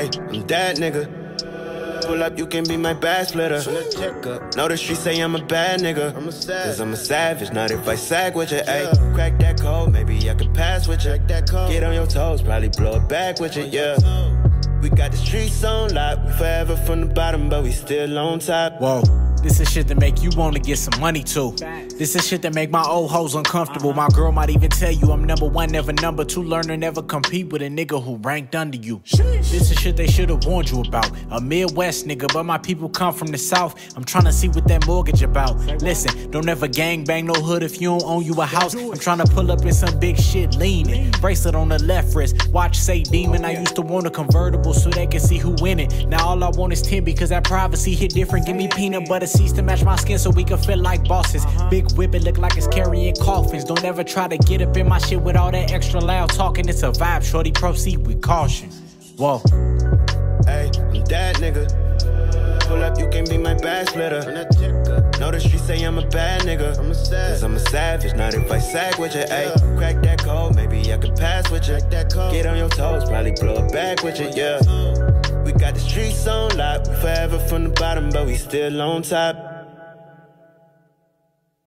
Hey, I'm that nigga. Pull up, you can be my bad splitter. Know the streets say I'm a bad nigga. I'm a savage. Cause I'm a savage, not if I sag with you. Ayy, crack that code, maybe I could pass with you. Get on your toes, probably blow it back with you, yeah. We got the streets on lock, we forever from the bottom, but we still on top. Whoa. This is shit that make you wanna get some money too. This is shit that make my old hoes uncomfortable. My girl might even tell you I'm number one, never number two. Learn to never compete with a nigga who ranked under you. This is shit they should've warned you about. A Midwest nigga, but my people come from the South. I'm trying to see what that mortgage about. Listen, don't ever gang bang no hood if you don't own you a house. I'm trying to pull up in some big shit leaning. Bracelet on the left wrist. Watch say demon. I used to want a convertible so they can see who win it. Now all I want is 10 because that privacy hit different. Give me peanut butter seeds to match my skin so we can feel like bosses. Uh-huh. Big whip, it look like it's carrying coffins. Don't ever try to get up in my shit with all that extra loud talking. It's a vibe, shorty. Proceed with caution. Whoa. Hey, I'm that nigga. Pull up, you can be my bad splitter. Know the streets say I'm a bad nigga. I'm a Cause I'm a savage, not if I sag with you. Ayy, crack that code, maybe I could pass with you. Get on your toes, probably blow it back with you, yeah. We got the streets on lock, we forever from the bottom, but we still on top.